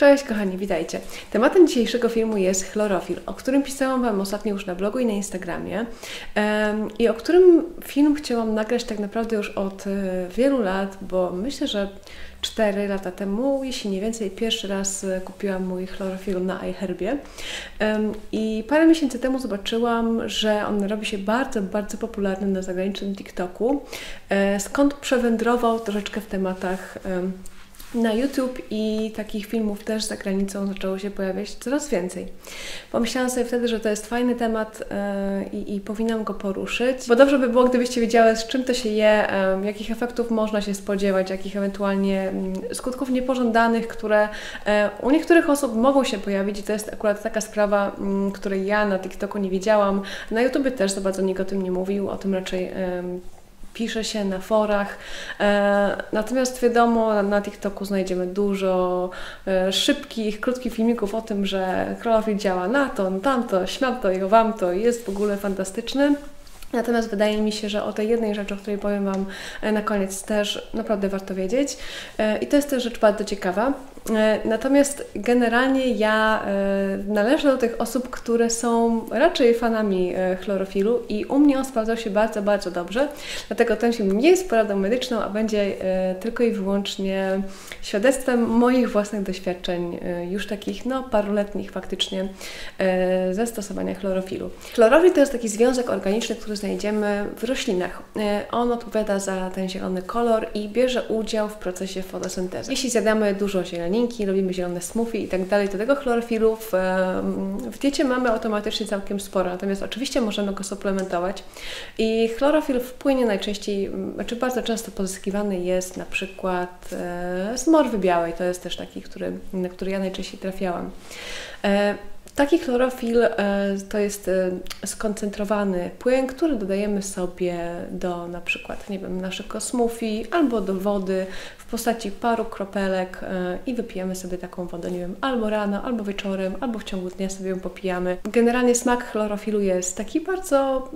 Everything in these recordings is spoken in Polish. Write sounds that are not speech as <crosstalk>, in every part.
Cześć kochani, witajcie. Tematem dzisiejszego filmu jest chlorofil, o którym pisałam Wam ostatnio już na blogu i na Instagramie i o którym film chciałam nagrać tak naprawdę już od e, wielu lat, bo myślę, że 4 lata temu, jeśli nie więcej, pierwszy raz e, kupiłam mój chlorofil na iHerbie i parę miesięcy temu zobaczyłam, że on robi się bardzo, bardzo popularny na zagranicznym TikToku, e, skąd przewędrował troszeczkę w tematach na YouTube i takich filmów też za granicą zaczęło się pojawiać coraz więcej. Pomyślałam sobie wtedy, że to jest fajny temat yy, i powinnam go poruszyć, bo dobrze by było, gdybyście wiedziały, z czym to się je, yy, jakich efektów można się spodziewać, jakich ewentualnie yy, skutków niepożądanych, które e, u niektórych osób mogą się pojawić i to jest akurat taka sprawa, mm, której ja na TikToku nie wiedziałam. Na YouTube też za bardzo nikt o tym nie mówił, o tym raczej pisze się na forach. E, natomiast wiadomo, na TikToku znajdziemy dużo e, szybkich, krótkich filmików o tym, że chlorofil działa na to, tamto, śmiato i wam to jest w ogóle fantastyczny. Natomiast wydaje mi się, że o tej jednej rzeczy, o której powiem Wam e, na koniec, też naprawdę warto wiedzieć. I to jest też rzecz bardzo ciekawa. E, natomiast generalnie ja e, należę do tych osób, które są raczej fanami e, chlorofilu i u mnie on sprawdzał się bardzo, bardzo dobrze. Dlatego ten film nie jest poradą medyczną, a będzie tylko i wyłącznie świadectwem moich własnych doświadczeń, już takich no paruletnich faktycznie, ze stosowania chlorofilu. Chlorofil to jest taki związek organiczny, który znajdziemy w roślinach. On odpowiada za ten zielony kolor i bierze udział w procesie fotosyntezy. Jeśli zjadamy dużo zieleni, robimy zielone smoothie i tak dalej, to tego chlorofilu w, w diecie mamy automatycznie całkiem sporo, natomiast oczywiście możemy go suplementować. I chlorofil wpłynie najczęściej, znaczy bardzo często pozyskiwany jest na przykład e, z morwy białej, to jest też taki, który, na który ja najczęściej trafiałam. Taki chlorofil e, to jest e, skoncentrowany płyn, który dodajemy sobie do na przykład, nie wiem, naszego smoothie albo do wody w postaci paru kropelek e, i wypijemy sobie taką wodę, nie wiem, albo rano, albo wieczorem, albo w ciągu dnia sobie ją popijamy. Generalnie smak chlorofilu jest taki bardzo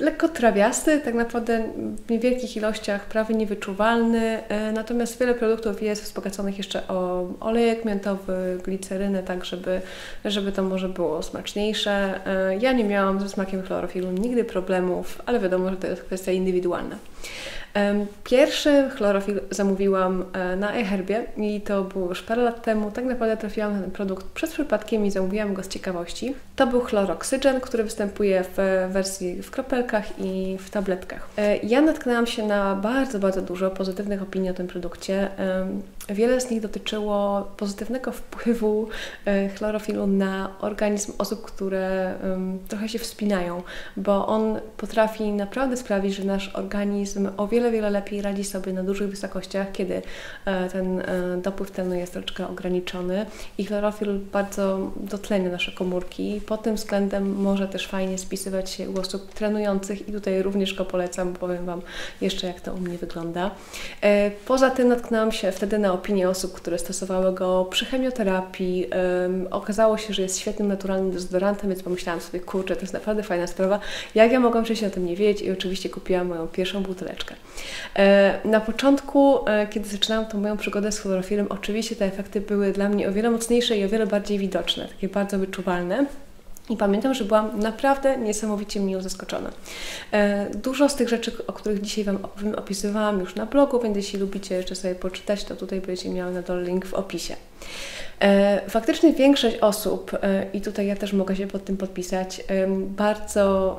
lekko trawiasty, tak naprawdę w niewielkich ilościach prawie niewyczuwalny, e, natomiast wiele produktów jest wzbogaconych jeszcze o olejek miętowy, glicerynę, tak żeby, żeby to może było smaczniejsze. E, ja nie miałam ze smakiem chlorofilu nigdy problemów, ale wiadomo, że to jest kwestia indywidualna. Pierwszy chlorofil zamówiłam e, na eHerbie i to było już parę lat temu. Tak naprawdę trafiłam na ten produkt przez przypadkiem i zamówiłam go z ciekawości. To był chloroksygen, który występuje w wersji w kropelkach i w tabletkach. E, ja natknęłam się na bardzo, bardzo dużo pozytywnych opinii o tym produkcie. Wiele z nich dotyczyło pozytywnego wpływu e, chlorofilu na organizm osób, które trochę się wspinają, bo on potrafi naprawdę sprawić, że nasz organizm o wiele, wiele lepiej radzi sobie na dużych wysokościach, kiedy e, ten e, dopływ tlenu jest troszeczkę ograniczony i chlorofil bardzo dotlenia nasze komórki. Pod tym względem może też fajnie spisywać się u osób trenujących i tutaj również go polecam, powiem Wam jeszcze, jak to u mnie wygląda. Poza tym natknęłam się wtedy na opinie osób, które stosowały go przy chemioterapii. Um, okazało się, że jest świetnym, naturalnym dezodorantem, więc pomyślałam sobie, kurczę, to jest naprawdę fajna sprawa. Jak ja mogłam wcześniej o tym nie wiedzieć? I oczywiście kupiłam moją pierwszą buteleczkę. E, na początku, e, kiedy zaczynałam tą moją przygodę z chlorofilem, oczywiście te efekty były dla mnie o wiele mocniejsze i o wiele bardziej widoczne, takie bardzo wyczuwalne. I pamiętam, że byłam naprawdę niesamowicie miło zaskoczona. E, dużo z tych rzeczy, o których dzisiaj Wam opisywałam już na blogu, więc jeśli lubicie jeszcze sobie poczytać, to tutaj będziecie miały na dole link w opisie. E, faktycznie większość osób, e, i tutaj ja też mogę się pod tym podpisać, bardzo,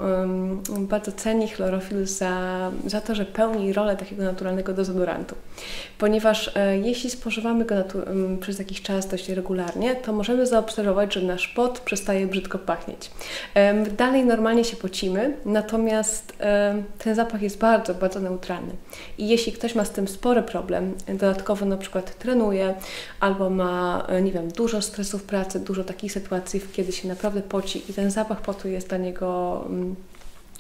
bardzo ceni chlorofil za, za to, że pełni rolę takiego naturalnego dezodorantu. Ponieważ e, jeśli spożywamy go przez jakiś czas dość regularnie, to możemy zaobserwować, że nasz pot przestaje brzydko pachnieć. Dalej normalnie się pocimy, natomiast ten zapach jest bardzo, bardzo neutralny. I jeśli ktoś ma z tym spory problem, dodatkowo na przykład trenuje albo ma nie wiem, dużo stresu w pracy, dużo takich sytuacji, kiedy się naprawdę poci i ten zapach potu jest dla niego mm,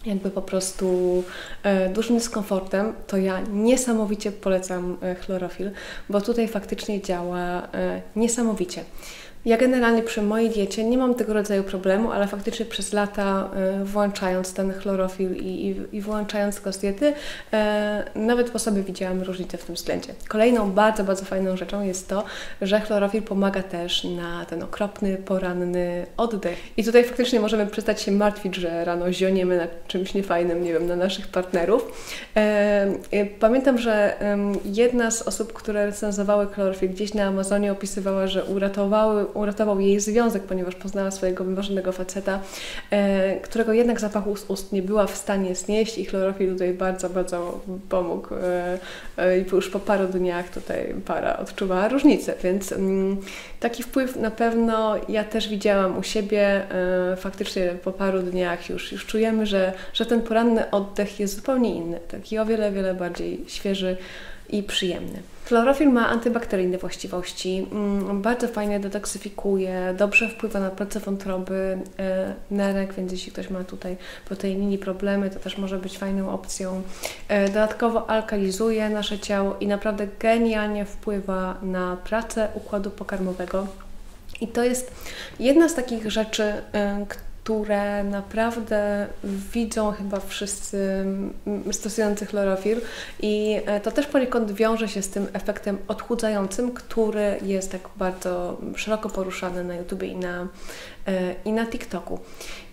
jakby po prostu e, dużym dyskomfortem, to ja niesamowicie polecam e, chlorofil, bo tutaj faktycznie działa e, niesamowicie. Ja generalnie przy mojej diecie nie mam tego rodzaju problemu, ale faktycznie przez lata y, włączając ten chlorofil i, i, i włączając go z diety, y, nawet po sobie widziałam różnicę w tym względzie. Kolejną bardzo, bardzo fajną rzeczą jest to, że chlorofil pomaga też na ten okropny, poranny oddech. I tutaj faktycznie możemy przestać się martwić, że rano zioniemy na czymś niefajnym, nie wiem, na naszych partnerów. Y, pamiętam, że jedna z osób, które recenzowały chlorofil gdzieś na Amazonie opisywała, że uratowały uratował jej związek, ponieważ poznała swojego wymarzonego faceta, e, którego jednak zapachu z ust nie była w stanie znieść i chlorofil tutaj bardzo, bardzo pomógł. E, e, I już po paru dniach tutaj para odczuwała różnicę, więc mm, taki wpływ na pewno ja też widziałam u siebie. Faktycznie po paru dniach już, już czujemy, że, że ten poranny oddech jest zupełnie inny, taki o wiele, wiele bardziej świeży i przyjemny. Chlorofil ma antybakteryjne właściwości, mm, bardzo fajnie detoksyfikuje, dobrze wpływa na pracę wątroby, e, nerek, więc jeśli ktoś ma tutaj po tej linii problemy, to też może być fajną opcją. E, dodatkowo alkalizuje nasze ciało i naprawdę genialnie wpływa na pracę układu pokarmowego. I to jest jedna z takich rzeczy, e, które naprawdę widzą chyba wszyscy stosujący chlorofil i e, to też poniekąd wiąże się z tym efektem odchudzającym, który jest tak bardzo szeroko poruszany na YouTube i na, e, i na TikToku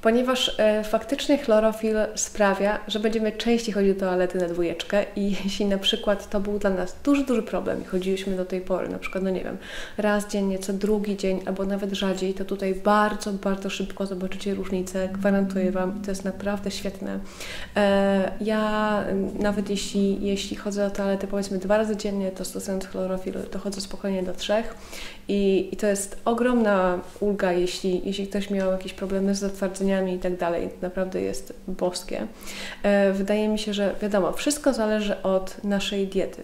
ponieważ e, faktycznie chlorofil sprawia, że będziemy częściej chodzić do toalety na dwójeczkę i <laughs> jeśli na przykład to był dla nas duży, duży problem i chodziliśmy do tej pory, na przykład, no nie wiem, raz dziennie, co drugi dzień albo nawet rzadziej, to tutaj bardzo, bardzo szybko zobaczycie różnicę, gwarantuję Wam to jest naprawdę świetne. E, ja nawet jeśli, jeśli chodzę do toalety powiedzmy dwa razy dziennie, to stosując chlorofil dochodzę spokojnie do trzech i, i to jest ogromna ulga, jeśli, jeśli ktoś miał jakieś problemy z zatwardzeniem i tak dalej. Naprawdę jest boskie. E, wydaje mi się, że wiadomo, wszystko zależy od naszej diety.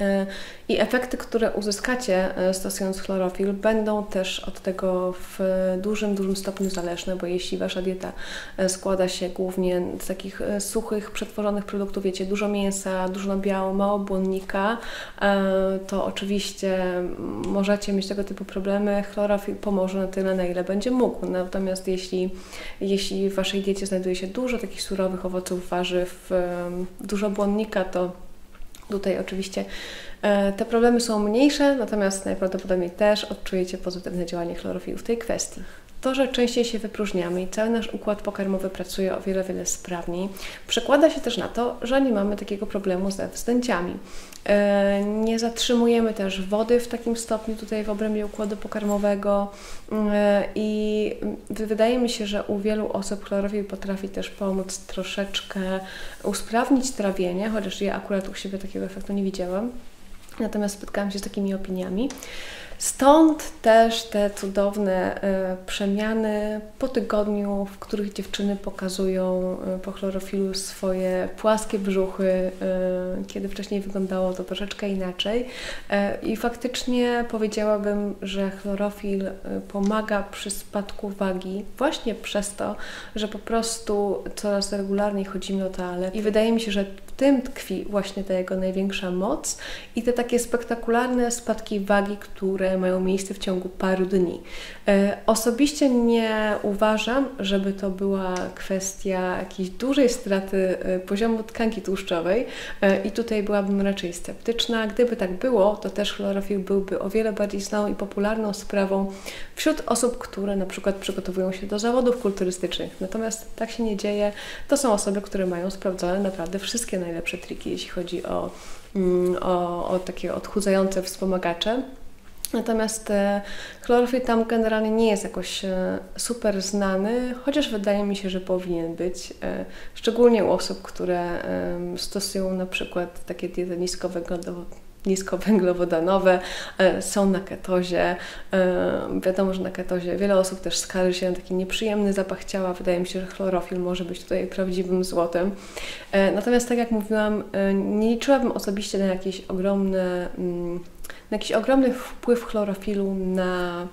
E, I efekty, które uzyskacie e, stosując chlorofil, będą też od tego w dużym, dużym stopniu zależne, bo jeśli Wasza dieta e, składa się głównie z takich suchych, przetworzonych produktów, wiecie, dużo mięsa, dużo nabiału, mało błonnika, to oczywiście możecie mieć tego typu problemy. Chlorofil pomoże na tyle, na ile będzie mógł. Natomiast jeśli, jeśli w Waszej diecie znajduje się dużo takich surowych owoców, warzyw, dużo błonnika, to Tutaj oczywiście e, te problemy są mniejsze, natomiast najprawdopodobniej też odczujecie pozytywne działanie chlorofilu w tej kwestii. To, że częściej się wypróżniamy i cały nasz układ pokarmowy pracuje o wiele, wiele sprawniej, przekłada się też na to, że nie mamy takiego problemu ze wzdęciami. E, nie zatrzymujemy też wody w takim stopniu tutaj w obrębie układu pokarmowego e, i wydaje mi się, że u wielu osób chlorofil potrafi też pomóc troszeczkę usprawnić trawienie, chociaż ja akurat u siebie takiego efektu nie widziałam. Natomiast spotkałam się z takimi opiniami. Stąd też te cudowne e, przemiany po tygodniu, w których dziewczyny pokazują e, po chlorofilu swoje płaskie brzuchy, e, kiedy wcześniej wyglądało to troszeczkę inaczej. I faktycznie powiedziałabym, że chlorofil pomaga przy spadku wagi właśnie przez to, że po prostu coraz regularniej chodzimy do toalety. I wydaje mi się, że w tym tkwi właśnie ta jego największa moc i te takie spektakularne spadki wagi, które mają miejsce w ciągu paru dni. E, osobiście nie uważam, żeby to była kwestia jakiejś dużej straty e, poziomu tkanki tłuszczowej e, i tutaj byłabym raczej sceptyczna. Gdyby tak było, to też chlorofil byłby o wiele bardziej znaną i popularną sprawą wśród osób, które na przykład przygotowują się do zawodów kulturystycznych. Natomiast tak się nie dzieje. To są osoby, które mają sprawdzone naprawdę wszystkie najlepsze triki, jeśli chodzi o, mm, o, o takie odchudzające wspomagacze. Natomiast e, chlorofil tam generalnie nie jest jakoś e, super znany, chociaż wydaje mi się, że powinien być. E, szczególnie u osób, które stosują na przykład takie diety niskowęglowodanowe, są na ketozie. Wiadomo, że na ketozie wiele osób też skarży się na taki nieprzyjemny zapach ciała. Wydaje mi się, że chlorofil może być tutaj prawdziwym złotem. Natomiast tak jak mówiłam, nie liczyłabym osobiście na jakieś ogromne mm, na jakiś ogromny wpływ chlorofilu na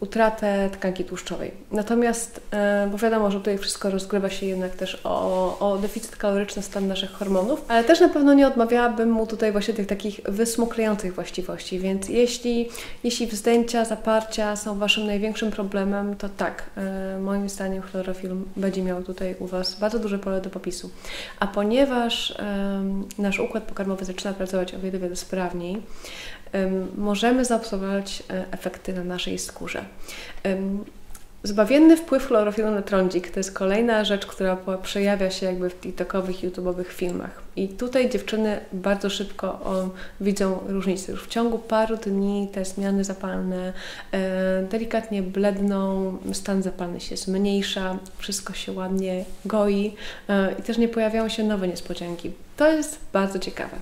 utratę tkanki tłuszczowej. Natomiast, y, bo wiadomo, że tutaj wszystko rozgrywa się jednak też o, o deficyt kaloryczny stan naszych hormonów, ale też na pewno nie odmawiałabym mu tutaj właśnie tych takich wysmuklających właściwości, więc jeśli, jeśli wzdęcia, zaparcia są Waszym największym problemem, to tak, y, moim zdaniem chlorofil będzie miał tutaj u Was bardzo duże pole do popisu. A ponieważ nasz układ pokarmowy zaczyna pracować o wiele, wiele sprawniej, możemy zaobserwować e, efekty na naszej skórze. Zbawienny wpływ chlorofilu na trądzik to jest kolejna rzecz, która przejawia się jakby w TikTokowych, YouTube'owych filmach. I tutaj dziewczyny bardzo szybko o, widzą różnicę. Już w ciągu paru dni te zmiany zapalne e, delikatnie bledną, stan zapalny się zmniejsza, wszystko się ładnie goi e, i też nie pojawiają się nowe niespodzianki. To jest bardzo ciekawe.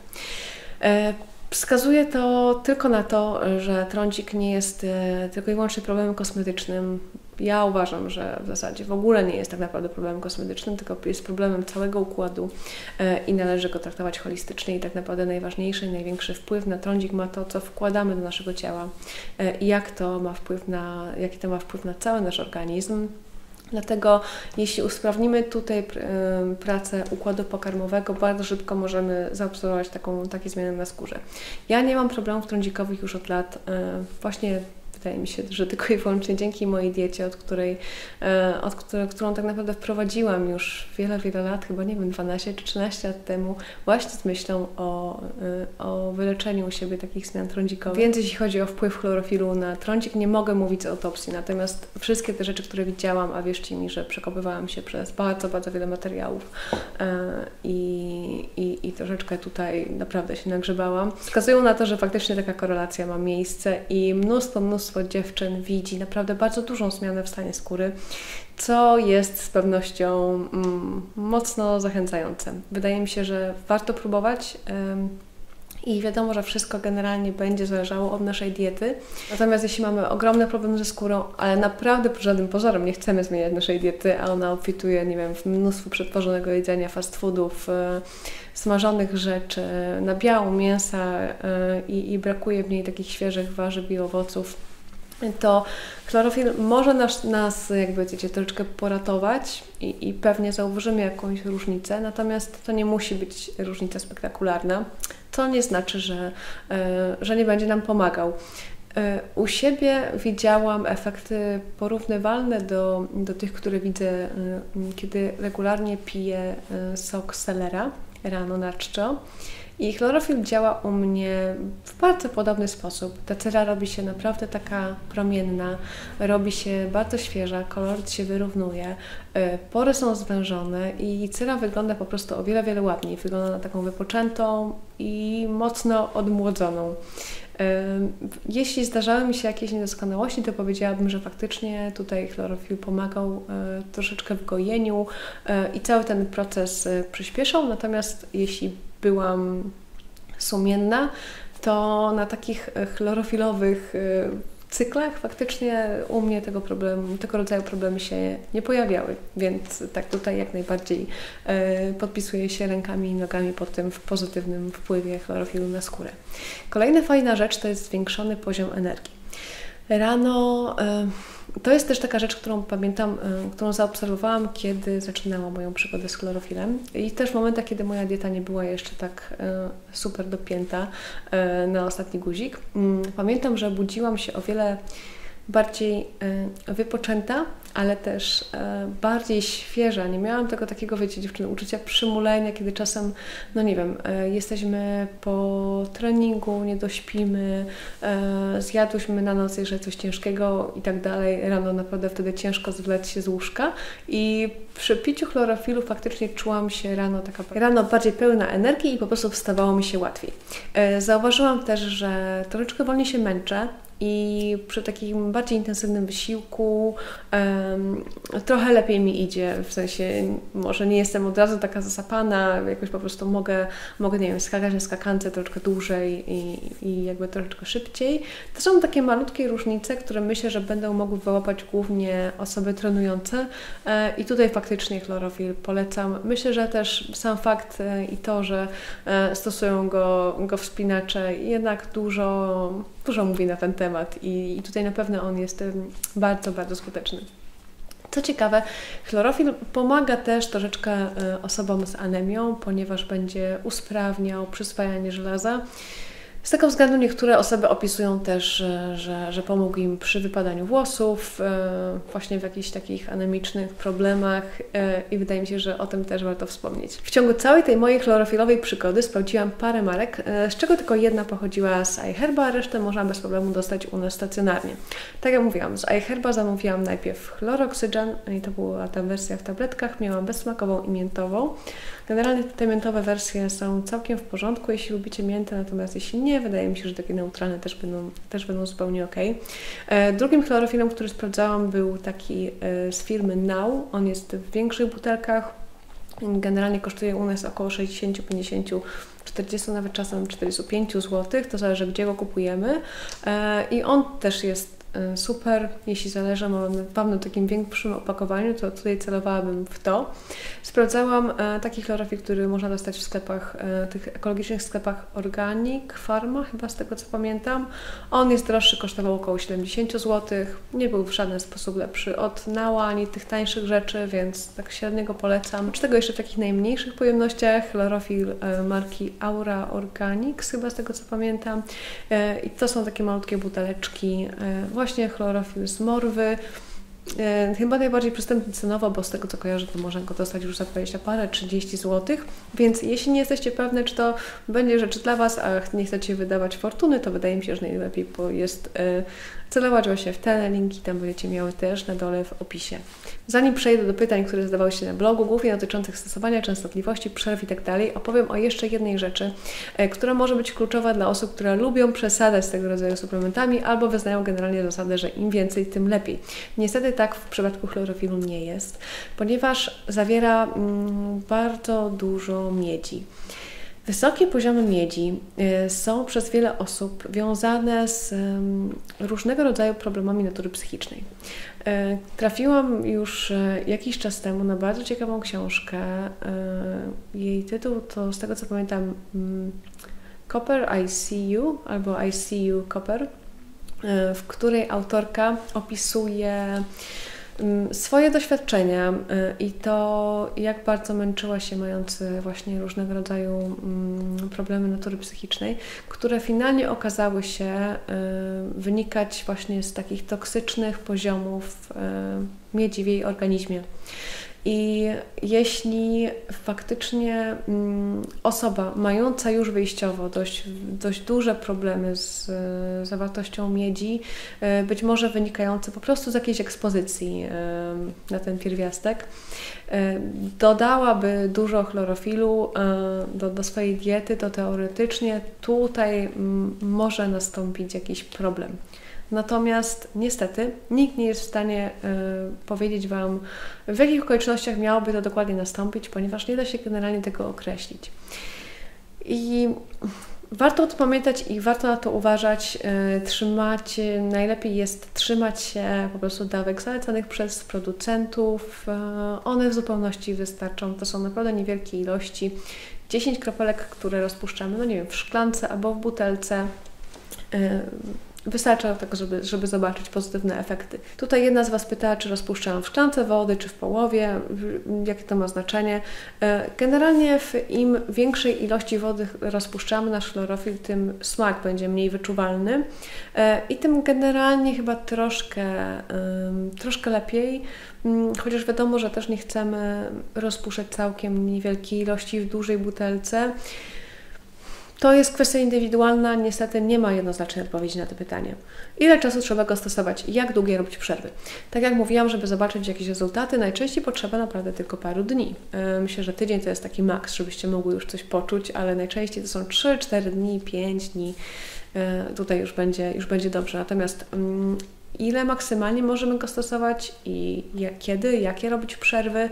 E, Wskazuje to tylko na to, że trądzik nie jest e, tylko i wyłącznie problemem kosmetycznym. Ja uważam, że w zasadzie w ogóle nie jest tak naprawdę problemem kosmetycznym, tylko jest problemem całego układu e, i należy go traktować holistycznie. I tak naprawdę najważniejszy i największy wpływ na trądzik ma to, co wkładamy do naszego ciała e, i jak to ma wpływ na, jaki to ma wpływ na cały nasz organizm. Dlatego jeśli usprawnimy tutaj pracę układu pokarmowego, bardzo szybko możemy zaobserwować taką, takie zmiany na skórze. Ja nie mam problemów trądzikowych już od lat. E, właśnie wydaje mi się, że tylko i wyłącznie dzięki mojej diecie, od której, e, od której, którą tak naprawdę wprowadziłam już wiele, wiele lat, chyba nie wiem, 12 czy 13 lat temu, właśnie z myślą o, e, o wyleczeniu u siebie takich zmian trądzikowych. Więc jeśli chodzi o wpływ chlorofilu na trądzik, nie mogę mówić z autopsji, natomiast wszystkie te rzeczy, które widziałam, a wierzcie mi, że przekopywałam się przez bardzo, bardzo wiele materiałów e, i, i, i troszeczkę tutaj naprawdę się nagrzebałam, wskazują na to, że faktycznie taka korelacja ma miejsce i mnóstwo mnóstwo dziewczyn widzi naprawdę bardzo dużą zmianę w stanie skóry, co jest z pewnością mm, mocno zachęcające. Wydaje mi się, że warto próbować. I wiadomo, że wszystko generalnie będzie zależało od naszej diety. Natomiast jeśli mamy ogromny problem ze skórą, ale naprawdę pod żadnym pozorem nie chcemy zmieniać naszej diety, a ona obfituje, nie wiem, w mnóstwo przetworzonego jedzenia, fast foodów, e, smażonych rzeczy, nabiału mięsa e, i, i brakuje w niej takich świeżych warzyw i owoców, to chlorofil może nas, nas jakby wiecie, troszeczkę poratować i, i pewnie zauważymy jakąś różnicę, natomiast to nie musi być różnica spektakularna. To nie znaczy, że, e, że nie będzie nam pomagał. E, u siebie widziałam efekty porównywalne do, do tych, które widzę, e, kiedy regularnie piję sok selera rano na czczo. I chlorofil działa u mnie w bardzo podobny sposób. Ta cera robi się naprawdę taka promienna, robi się bardzo świeża, kolor się wyrównuje, y, pory są zwężone i cera wygląda po prostu o wiele, wiele ładniej. Wygląda na taką wypoczętą i mocno odmłodzoną. Jeśli zdarzały mi się jakieś niedoskonałości, to powiedziałabym, że faktycznie tutaj chlorofil pomagał y, troszeczkę w gojeniu i cały ten proces przyspieszał. Natomiast jeśli byłam sumienna, to na takich e, chlorofilowych e, cyklach faktycznie u mnie tego problemu, tego rodzaju problemy się nie pojawiały, więc tak tutaj jak najbardziej e, podpisuję się rękami i nogami pod tym pozytywnym wpływie chlorofilu na skórę. Kolejna fajna rzecz to jest zwiększony poziom energii. Rano to jest też taka rzecz, którą pamiętam, którą zaobserwowałam, kiedy zaczynałam moją przygodę z chlorofilem i też w momentach, kiedy moja dieta nie była jeszcze tak super dopięta na ostatni guzik. Mm, pamiętam, że budziłam się o wiele bardziej wypoczęta, ale też e, bardziej świeża. Nie miałam tego takiego, wiecie, dziewczyny, uczucia przymulenia, kiedy czasem, no nie wiem, e, jesteśmy po treningu, nie dośpimy, zjadłyśmy na noc jeszcze coś ciężkiego i tak dalej. Rano naprawdę wtedy ciężko zwlec się z łóżka i przy piciu chlorofilu faktycznie czułam się rano taka rano bardziej pełna energii i po prostu wstawało mi się łatwiej. Zauważyłam też, że troszeczkę wolniej się męczę, i przy takim bardziej intensywnym wysiłku um, trochę lepiej mi idzie, w sensie może nie jestem od razu taka zasapana, jakoś po prostu mogę, mogę nie wiem, skakać na skakance troszeczkę dłużej i, i jakby troszeczkę szybciej. To są takie malutkie różnice, które myślę, że będą mogły wyłapać głównie osoby trenujące e, i tutaj faktycznie chlorofil polecam. Myślę, że też sam fakt e, i to, że e, stosują go, go wspinacze jednak dużo, dużo mówi na ten temat i, i tutaj na pewno on jest bardzo, bardzo skuteczny. Co ciekawe, chlorofil pomaga też troszeczkę e, osobom z anemią, ponieważ będzie usprawniał przyswajanie żelaza. Z tego względu niektóre osoby opisują też, że, że, pomógł im przy wypadaniu włosów, e, właśnie w jakichś takich anemicznych problemach e, i wydaje mi się, że o tym też warto wspomnieć. W ciągu całej tej mojej chlorofilowej przygody sprawdziłam parę marek, e, z czego tylko jedna pochodziła z iHerba, a resztę można bez problemu dostać u nas stacjonarnie. Tak jak mówiłam, z iHerba zamówiłam najpierw chloroksygen i to była ta wersja w tabletkach, miałam bezsmakową i miętową. Generalnie te miętowe wersje są całkiem w porządku, jeśli lubicie miętę, natomiast jeśli nie, wydaje mi się, że takie neutralne też będą, też będą zupełnie ok. E, drugim chlorofilem, który sprawdzałam, był taki e, z firmy Now. On jest w większych butelkach. Generalnie kosztuje u nas około 60, 50 40, nawet czasem 45 zł, to zależy gdzie go kupujemy. E, I on też jest super. Jeśli zależy Wam na takim większym opakowaniu, to tutaj celowałabym w to. Sprawdzałam e, taki chlorofil, który można dostać w sklepach, e, tych ekologicznych sklepach Organic Pharma, chyba z tego co pamiętam. On jest droższy, kosztował około 70 zł. Nie był w żaden sposób lepszy od Nała, ani tych tańszych rzeczy, więc tak średniego polecam. Z tego jeszcze w takich najmniejszych pojemnościach chlorofil e, marki Aura Organics, chyba z tego co pamiętam. I to są takie malutkie buteleczki właśnie chlorofil z morwy. E, chyba najbardziej przystępny cenowo, bo z tego co kojarzę, to można go dostać już za 20 parę, 30 zł. Więc jeśli nie jesteście pewne, czy to będzie rzecz dla Was, a nie chcecie wydawać fortuny, to wydaje mi się, że najlepiej jest celować właśnie w te linki, tam będziecie miały też na dole w opisie. Zanim przejdę do pytań, które zadawały się na blogu, głównie dotyczących stosowania częstotliwości, przerw i tak opowiem o jeszcze jednej rzeczy, e, która może być kluczowa dla osób, które lubią przesadzać z tego rodzaju suplementami albo wyznają generalnie zasadę, że im więcej, tym lepiej. Niestety tak w przypadku chlorofilu nie jest, ponieważ zawiera mm, bardzo dużo miedzi. Wysokie poziomy miedzi y, są przez wiele osób wiązane z różnego rodzaju problemami natury psychicznej. Y, trafiłam już y, jakiś czas temu na bardzo ciekawą książkę. Jej tytuł to, z tego co pamiętam, mm, Copper I See You albo I See You Copper, w której autorka opisuje swoje doświadczenia y, i to, jak bardzo męczyła się mając właśnie różnego rodzaju mm, problemy natury psychicznej, które finalnie okazały się y, wynikać właśnie z takich toksycznych poziomów y, miedzi w jej organizmie. I jeśli faktycznie mm, osoba mająca już wyjściowo dość, dość duże problemy z zawartością miedzi, e, być może wynikające po prostu z jakiejś ekspozycji e, na ten pierwiastek, e, dodałaby dużo chlorofilu do, do swojej diety, to teoretycznie tutaj mm, może nastąpić jakiś problem. Natomiast niestety nikt nie jest w stanie y, powiedzieć Wam, w jakich okolicznościach miałoby to dokładnie nastąpić, ponieważ nie da się generalnie tego określić. I warto o tym pamiętać i warto na to uważać. Y, trzymać, najlepiej jest trzymać się po prostu dawek zalecanych przez producentów. Y, one w zupełności wystarczą. To są naprawdę niewielkie ilości. 10 kropelek, które rozpuszczamy, no nie wiem, w szklance albo w butelce Wystarcza tego, żeby, żeby zobaczyć pozytywne efekty. Tutaj jedna z Was pytała, czy rozpuszczałam w szklance wody, czy w połowie, jakie to ma znaczenie. E, generalnie w im większej ilości wody rozpuszczamy nasz chlorofil, tym smak będzie mniej wyczuwalny e, i tym generalnie chyba troszkę, troszkę lepiej, mm, chociaż wiadomo, że też nie chcemy rozpuszczać całkiem niewielkiej ilości w dużej butelce. To jest kwestia indywidualna, niestety nie ma jednoznacznej odpowiedzi na to pytanie. Ile czasu trzeba go stosować jak długie robić przerwy? Tak jak mówiłam, żeby zobaczyć jakieś rezultaty, najczęściej potrzeba naprawdę tylko paru dni. E, myślę, że tydzień to jest taki maks, żebyście mogły już coś poczuć, ale najczęściej to są 3, 4 dni, 5 dni. tutaj już będzie, już będzie dobrze. Natomiast mm, ile maksymalnie możemy go stosować i kiedy, jakie robić przerwy,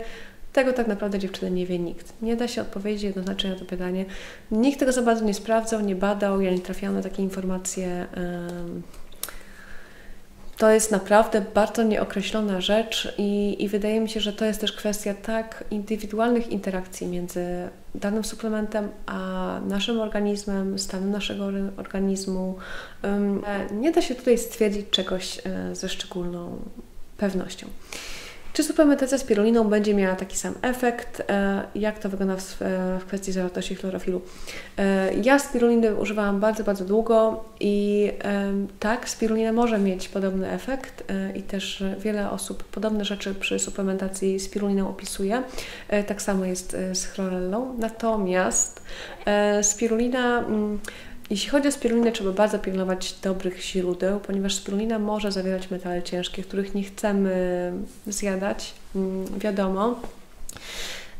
tego tak naprawdę dziewczyny nie wie nikt. Nie da się odpowiedzieć jednoznacznie na to pytanie. Nikt tego za bardzo nie sprawdzał, nie badał, ja nie trafiłam na takie informacje. To jest naprawdę bardzo nieokreślona rzecz i, i wydaje mi się, że to jest też kwestia tak indywidualnych interakcji między danym suplementem a naszym organizmem, stanem naszego organizmu. Nie da się tutaj stwierdzić czegoś e, ze szczególną pewnością. Czy suplementacja spiruliną będzie miała taki sam efekt? E, jak to wygląda w, w kwestii zawartości chlorofilu? E, ja spiruliny używałam bardzo, bardzo długo i tak, spirulina może mieć podobny efekt e, i też wiele osób podobne rzeczy przy suplementacji spiruliną opisuje. Tak samo jest z chlorellą. Natomiast spirulina jeśli chodzi o spirulinę, trzeba bardzo pilnować dobrych źródeł, ponieważ spirulina może zawierać metale ciężkie, których nie chcemy zjadać, mm, wiadomo.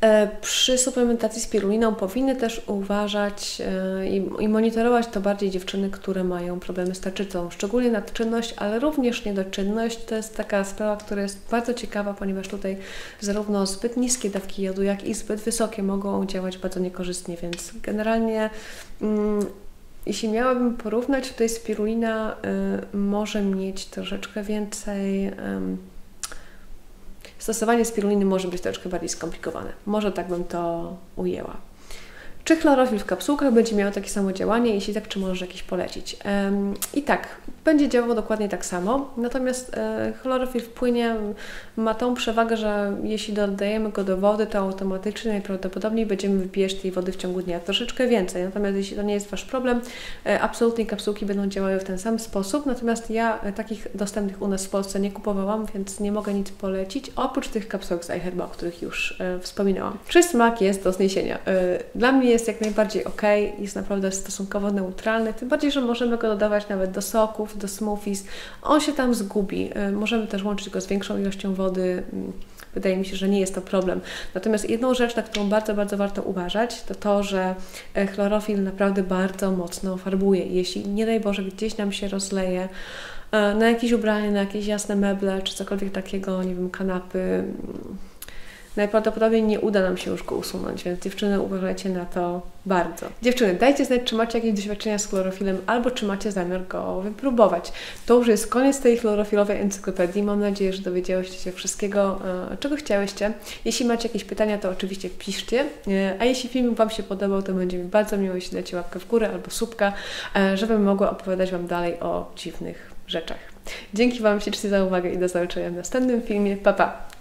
E, przy suplementacji spiruliną powinny też uważać e, i, monitorować to bardziej dziewczyny, które mają problemy z tarczycą, szczególnie nadczynność, ale również niedoczynność. To jest taka sprawa, która jest bardzo ciekawa, ponieważ tutaj zarówno zbyt niskie dawki jodu, jak i zbyt wysokie mogą działać bardzo niekorzystnie, więc generalnie mm, jeśli miałabym porównać, tutaj spirulina y, może mieć troszeczkę więcej. Y, stosowanie spiruliny może być troszeczkę bardziej skomplikowane. Może tak bym to ujęła. Czy chlorofil w kapsułkach będzie miał takie samo działanie? Jeśli tak, czy możesz jakieś polecić? I tak, będzie działało dokładnie tak samo, natomiast e, chlorofil w płynie ma tą przewagę, że jeśli dodajemy go do wody, to automatycznie najprawdopodobniej będziemy wybijać tej wody w ciągu dnia troszeczkę więcej. Natomiast jeśli to nie jest Wasz problem, e, absolutnie kapsułki będą działały w ten sam sposób, natomiast ja e, takich dostępnych u nas w Polsce nie kupowałam, więc nie mogę nic polecić, oprócz tych kapsułek z iHerba, o których już wspominałam. Czy smak jest do zniesienia? Dla mnie jest jak najbardziej ok, jest naprawdę stosunkowo neutralny, tym bardziej, że możemy go dodawać nawet do soków, do smoothies. On się tam zgubi. Y, możemy też łączyć go z większą ilością wody. Mm, wydaje mi się, że nie jest to problem. Natomiast jedną rzecz, na którą bardzo, bardzo warto uważać, to to, że e, chlorofil naprawdę bardzo mocno farbuje. Jeśli nie daj Boże gdzieś nam się rozleje, e, na jakieś ubranie, na jakieś jasne meble, czy cokolwiek takiego, nie wiem, kanapy, mm, najprawdopodobniej nie uda nam się już go usunąć, więc dziewczyny uważajcie na to bardzo. Dziewczyny, dajcie znać, czy macie jakieś doświadczenia z chlorofilem, albo czy macie zamiar go wypróbować. To już jest koniec tej chlorofilowej encyklopedii. Mam nadzieję, że dowiedziałyście się wszystkiego, e, czego chciałyście. Jeśli macie jakieś pytania, to oczywiście piszcie. E, a jeśli film Wam się podobał, to będzie mi bardzo miło, jeśli dacie łapkę w górę albo słupka, e, żebym mogła opowiadać Wam dalej o dziwnych rzeczach. Dzięki Wam ślicznie za uwagę i do zobaczenia w następnym filmie. Pa, pa!